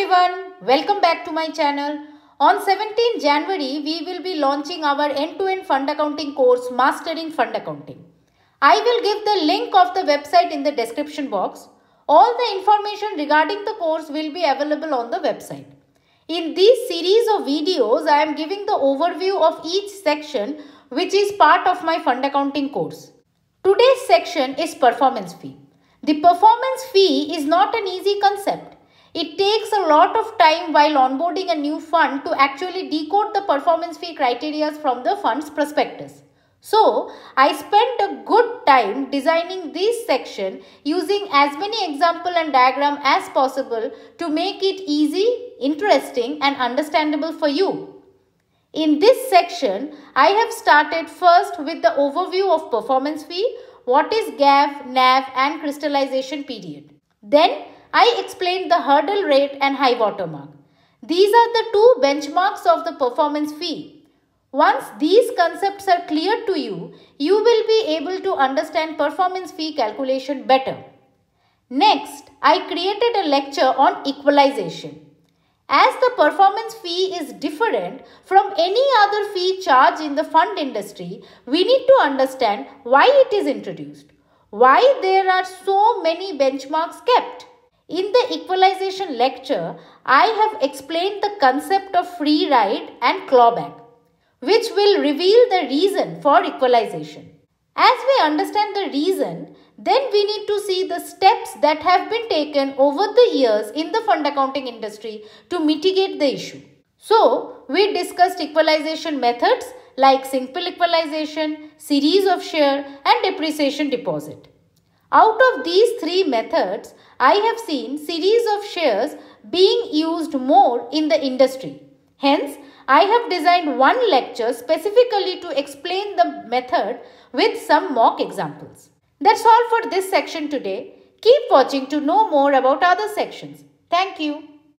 everyone, welcome back to my channel. On 17 January, we will be launching our end-to-end fund accounting course, Mastering Fund Accounting. I will give the link of the website in the description box. All the information regarding the course will be available on the website. In this series of videos, I am giving the overview of each section which is part of my fund accounting course. Today's section is performance fee. The performance fee is not an easy concept. It takes a lot of time while onboarding a new fund to actually decode the performance fee criteria from the fund's prospectus. So, I spent a good time designing this section using as many example and diagram as possible to make it easy, interesting and understandable for you. In this section, I have started first with the overview of performance fee, what is GAV, NAV and crystallization period. Then I explained the hurdle rate and high water mark. These are the two benchmarks of the performance fee. Once these concepts are clear to you, you will be able to understand performance fee calculation better. Next, I created a lecture on equalization. As the performance fee is different from any other fee charged in the fund industry, we need to understand why it is introduced, why there are so many benchmarks kept. In the equalization lecture, I have explained the concept of free ride and clawback, which will reveal the reason for equalization. As we understand the reason, then we need to see the steps that have been taken over the years in the fund accounting industry to mitigate the issue. So, we discussed equalization methods like simple equalization, series of share and depreciation deposit. Out of these three methods, I have seen series of shares being used more in the industry. Hence, I have designed one lecture specifically to explain the method with some mock examples. That's all for this section today. Keep watching to know more about other sections. Thank you.